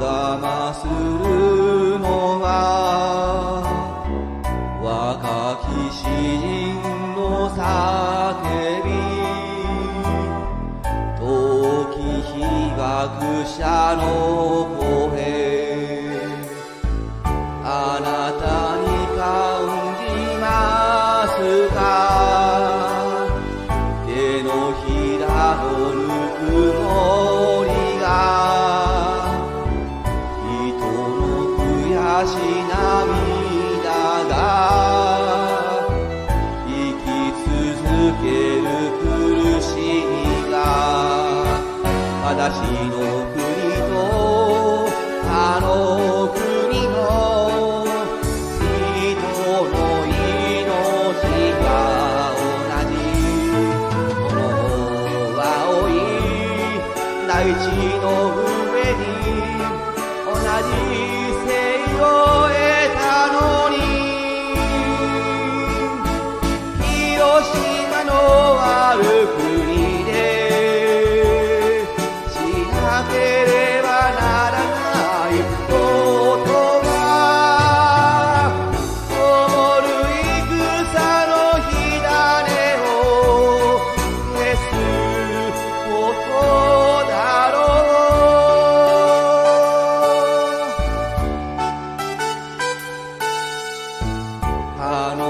だまするのは若き詩人の叫び。遠き被爆者の声あなたける苦しみが私の国とあの国の人の命が同じ。この青い大地の上に同じう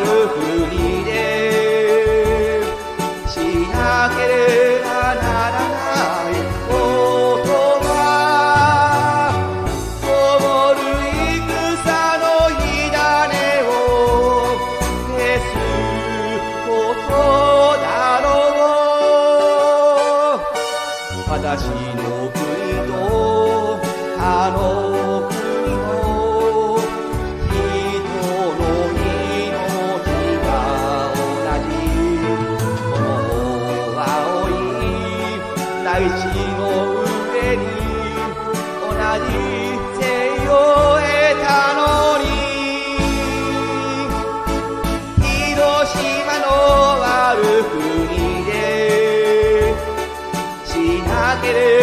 るふでしなければならないことは灯る戦の火種を消すことだろう。私の国とあのの上に同じ手を得たのに。広島の悪国でしけ